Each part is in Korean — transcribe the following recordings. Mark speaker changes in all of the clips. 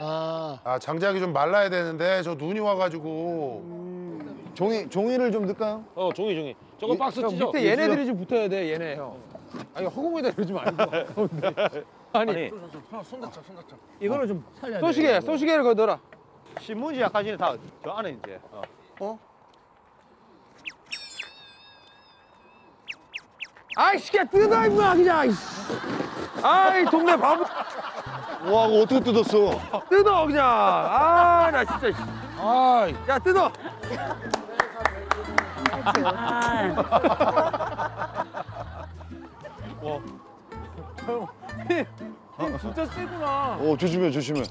Speaker 1: 아,
Speaker 2: 아 장작이 좀 말라야 되는데 저 눈이 와가지고
Speaker 3: 종이 종이를 좀 넣을까요?
Speaker 4: 어 종이 종이. 저거 박스
Speaker 1: 형,
Speaker 4: 찢어.
Speaker 1: 밑에 얘네들이 좀 붙어야 돼 얘네 형. 아니 허공에다 이러지 말고. 아니,
Speaker 4: 아니
Speaker 5: 이거를 좀 살려야 돼.
Speaker 1: 쏘시개를 거기 넣어라.
Speaker 5: 신문지 아까 전에 다저 안에 이제. 어.
Speaker 1: 아이 시계 뜯어 임마 그냥. 이씨. 아이 동네 바보
Speaker 3: 와, 그거 어떻게 뜯었어?
Speaker 1: 뜯어 그냥. 아 나 진짜. 씨. 아야 뜯어. 힘 진짜 세구나.
Speaker 3: 어, 조심해, 조심해.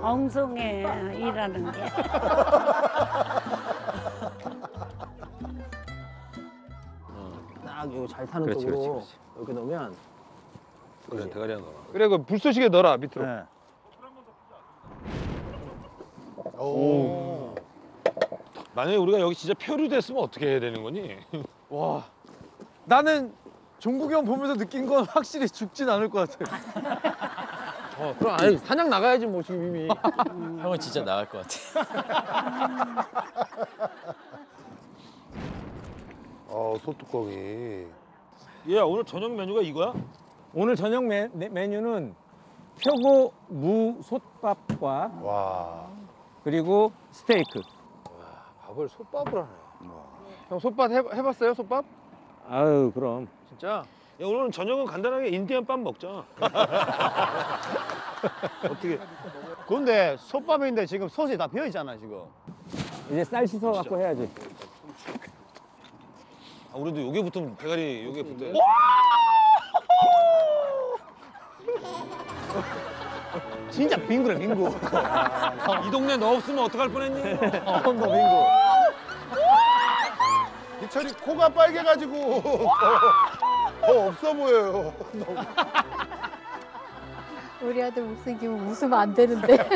Speaker 6: 엉성해 일하는 게.
Speaker 5: 딱 이거 잘 타는
Speaker 4: 그렇지,
Speaker 5: 쪽으로
Speaker 4: 그렇지, 그렇지.
Speaker 5: 이렇게 넣으면
Speaker 4: 그래 대가리 하나.
Speaker 1: 그래 그 불쏘시개 넣어라 밑으로.
Speaker 5: 네.
Speaker 2: 오.
Speaker 4: 만약에 우리가 여기 진짜 표류됐으면 어떻게 해야 되는 거니?
Speaker 1: 와 나는 종국이 형 보면서 느낀 건 확실히 죽진 않을 것 같아. 어 그럼 아니 사냥 나가야지 뭐 지금 이미.
Speaker 7: 형은 진짜 나갈 것 같아.
Speaker 2: 어 소뚜껑이
Speaker 4: 얘야 오늘 저녁 메뉴가 이거야?
Speaker 5: 오늘 저녁 메, 네, 메뉴는 표고 무 솥밥과
Speaker 2: 와
Speaker 5: 그리고 스테이크.
Speaker 1: 밥을 솥밥을 하네. 형 솥밥 해, 해봤어요 솥밥?
Speaker 5: 아유 그럼.
Speaker 1: 진짜?
Speaker 4: 야 오늘은 저녁은 간단하게 인디안 밥 먹자. 어떻게?
Speaker 5: 근데 솥밥인데 지금 솥이 다 비어 있잖아 지금. 이제 쌀 씻어 갖고 해야지.
Speaker 4: 아, 우리도 요게 붙으면 대가리 요게 붙어야 돼.
Speaker 5: 진짜 빙구래 빙구.
Speaker 4: 이 동네 너 없으면 어떡할 뻔했니?
Speaker 5: 너 빙구.
Speaker 2: 희철이 코가 빨개가지고 더, 더 없어 보여요.
Speaker 8: 우리 아들 못생기면 웃으면 안 되는데.